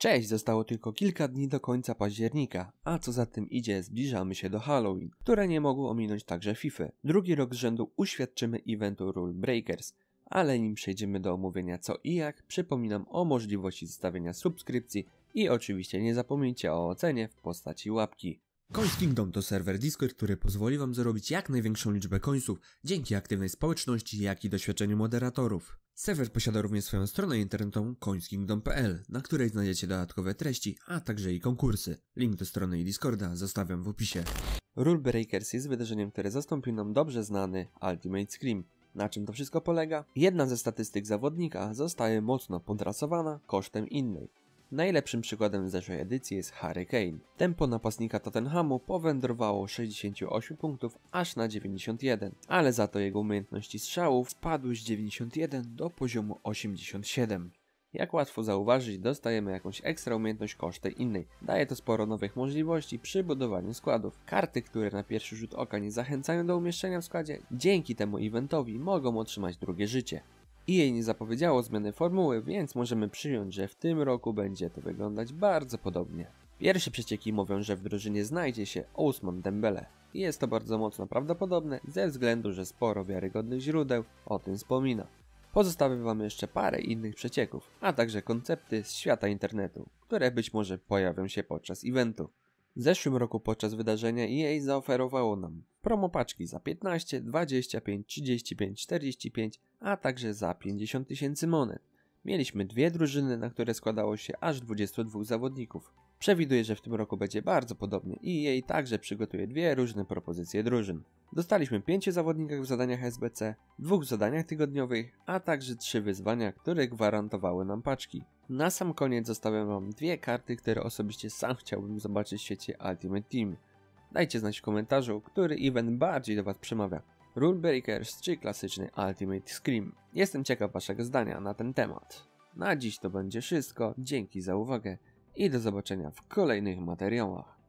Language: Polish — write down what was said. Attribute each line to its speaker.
Speaker 1: Cześć, zostało tylko kilka dni do końca października, a co za tym idzie, zbliżamy się do Halloween, które nie mogło ominąć także FIFA. Drugi rok z rzędu uświadczymy eventu Rule Breakers, ale nim przejdziemy do omówienia co i jak, przypominam o możliwości zostawienia subskrypcji i oczywiście nie zapomnijcie o ocenie w postaci łapki.
Speaker 2: Coins Kingdom to serwer Discord, który pozwoli Wam zarobić jak największą liczbę końców dzięki aktywnej społeczności, jak i doświadczeniu moderatorów. Serwer posiada również swoją stronę internetową coinskingdom.pl, na której znajdziecie dodatkowe treści, a także i konkursy. Link do strony i Discorda zostawiam w opisie.
Speaker 1: Rule Breakers jest wydarzeniem, które zastąpił nam dobrze znany Ultimate Scream. Na czym to wszystko polega? Jedna ze statystyk zawodnika zostaje mocno podrasowana kosztem innej. Najlepszym przykładem zeszłej edycji jest Harry Kane. Tempo napastnika Tottenhamu powędrowało 68 punktów aż na 91, ale za to jego umiejętności strzałów spadły z 91 do poziomu 87. Jak łatwo zauważyć, dostajemy jakąś ekstra umiejętność kosztem innej. Daje to sporo nowych możliwości przy budowaniu składów. Karty, które na pierwszy rzut oka nie zachęcają do umieszczenia w składzie, dzięki temu eventowi mogą otrzymać drugie życie. EA nie zapowiedziało zmiany formuły, więc możemy przyjąć, że w tym roku będzie to wyglądać bardzo podobnie. Pierwsze przecieki mówią, że w drużynie znajdzie się Ousmane Dembele. I jest to bardzo mocno prawdopodobne ze względu, że sporo wiarygodnych źródeł o tym wspomina. Pozostawię Wam jeszcze parę innych przecieków, a także koncepty z świata internetu, które być może pojawią się podczas eventu. W zeszłym roku podczas wydarzenia EA zaoferowało nam promo paczki za 15, 25, 35, 45, a także za 50 tysięcy monet. Mieliśmy dwie drużyny, na które składało się aż 22 zawodników. Przewiduję, że w tym roku będzie bardzo podobnie i jej także przygotuje dwie różne propozycje drużyn. Dostaliśmy pięciu zawodnikach w zadaniach SBC, dwóch zadaniach tygodniowych, a także trzy wyzwania, które gwarantowały nam paczki. Na sam koniec zostawiam wam dwie karty, które osobiście sam chciałbym zobaczyć w świecie Ultimate Team. Dajcie znać w komentarzu, który event bardziej do was przemawia. Rule Breakers czy klasyczny Ultimate Scream. Jestem ciekaw waszego zdania na ten temat. Na dziś to będzie wszystko, dzięki za uwagę i do zobaczenia w kolejnych materiałach.